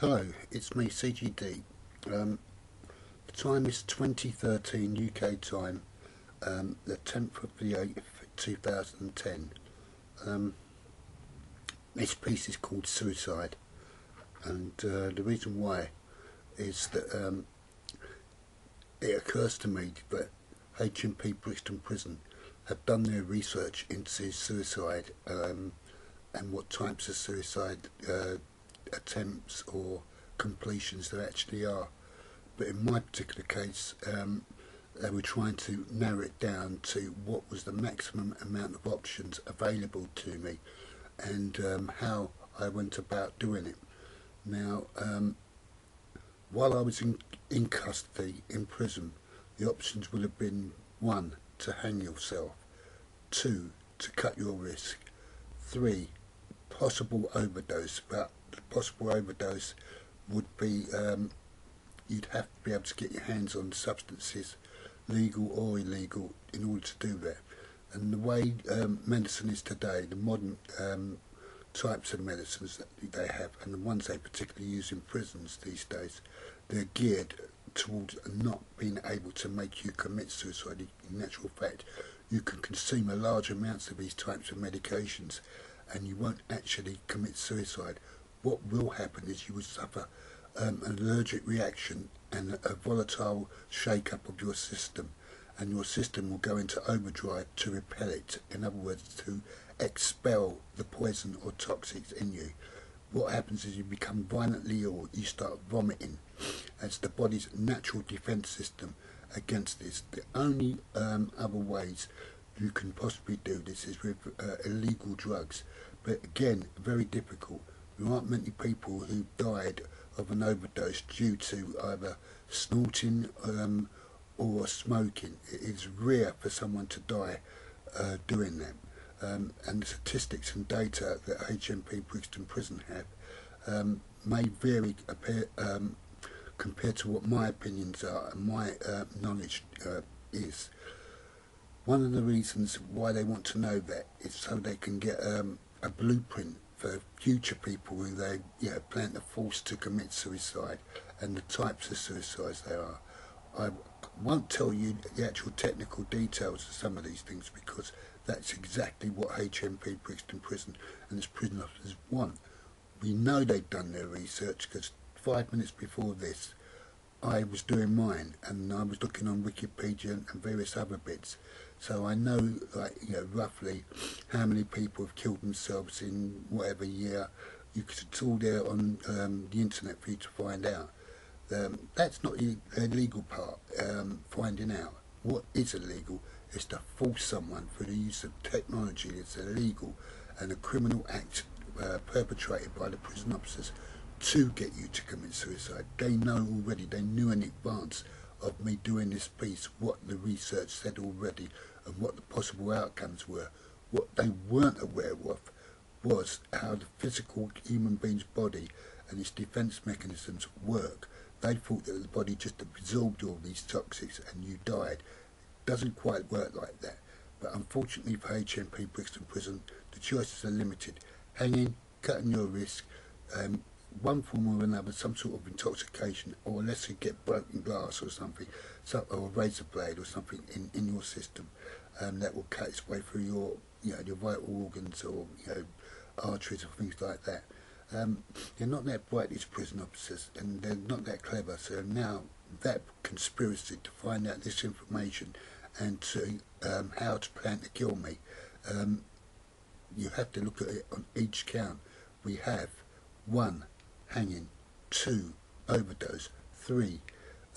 Hello, it's me, CGD. Um, the time is 2013 UK time, um, the 10th of the 8th, 2010. Um, this piece is called Suicide, and uh, the reason why is that um, it occurs to me that HMP Brixton Prison have done their research into suicide um, and what types of suicide uh, attempts or completions there actually are. But in my particular case, um, they were trying to narrow it down to what was the maximum amount of options available to me and um, how I went about doing it. Now, um, while I was in, in custody, in prison, the options would have been one, to hang yourself, two, to cut your risk, three, possible overdose, but the possible overdose would be um, you'd have to be able to get your hands on substances, legal or illegal, in order to do that. And the way um, medicine is today, the modern um, types of medicines that they have, and the ones they particularly use in prisons these days, they're geared towards not being able to make you commit suicide. In natural fact, you can consume a large amounts of these types of medications and you won't actually commit suicide. What will happen is you will suffer um, an allergic reaction and a volatile shake-up of your system and your system will go into overdrive to repel it. In other words, to expel the poison or toxins in you. What happens is you become violently ill, you start vomiting. It's the body's natural defense system against this. The only um, other ways you can possibly do this is with uh, illegal drugs. But again, very difficult. There aren't many people who died of an overdose due to either snorting um, or smoking. It is rare for someone to die uh, doing that. Um, and the statistics and data that HMP Brixton Prison have um, may vary appear, um, compared to what my opinions are and my uh, knowledge uh, is. One of the reasons why they want to know that is so they can get um, a blueprint for future people who they you know, plan to force to commit suicide and the types of suicides there are. I won't tell you the actual technical details of some of these things because that's exactly what HMP Brixton Prison and its prison officers want. We know they've done their research because five minutes before this I was doing mine and I was looking on Wikipedia and various other bits. So I know like you know roughly how many people have killed themselves in whatever year. You could, it's all there on um, the internet for you to find out. Um, that's not the illegal part um, finding out. What is illegal is to force someone for the use of technology that's illegal and a criminal act uh, perpetrated by the prison officers to get you to commit suicide. They know already, they knew in advance of me doing this piece what the research said already and what the possible outcomes were. What they weren't aware of was how the physical human being's body and its defence mechanisms work. They thought that the body just absorbed all these toxics and you died. It doesn't quite work like that. But unfortunately for HMP Brixton Prison, the choices are limited. Hanging, cutting your wrist, um, one form or another, some sort of intoxication, or unless you get broken glass or something, so, or a razor blade or something in, in your system um, that will cut its way through your, you know, your vital organs or, you know, arteries or things like that. Um, they're not that bright, these prison officers, and they're not that clever. So now that conspiracy to find out this information and to um, how to plan to kill me, um, you have to look at it on each count. We have one, hanging, two, overdose, three,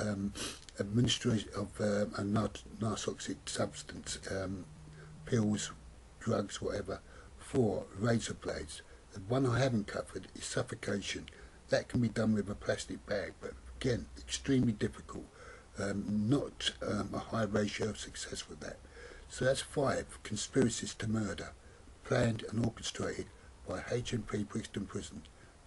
um, administration of um, a narcotic substance, um, pills, drugs, whatever, four, razor blades. The one I haven't covered is suffocation. That can be done with a plastic bag, but again, extremely difficult. Um, not um, a high ratio of success with that. So that's five conspiracies to murder, planned and orchestrated by HMP Brixton Prison.